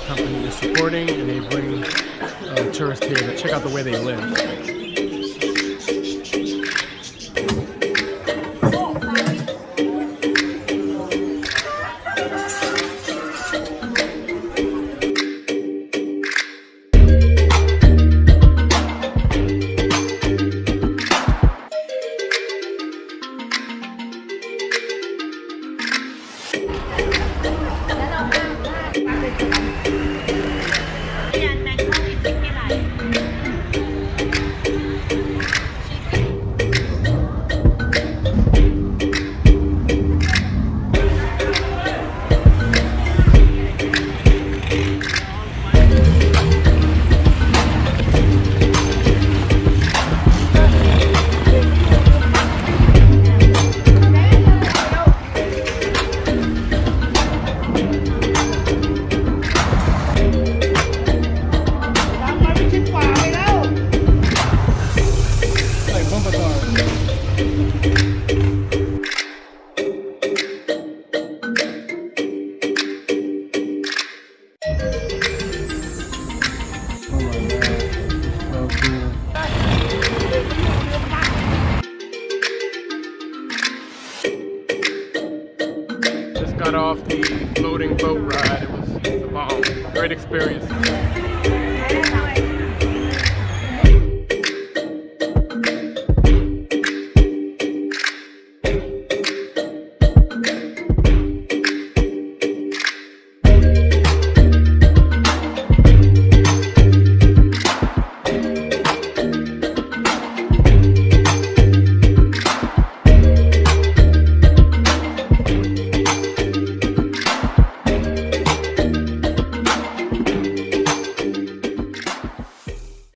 company is supporting, and they bring uh, tourists here to check out the way they live. Got off the floating boat ride. It was the bomb. Great experience.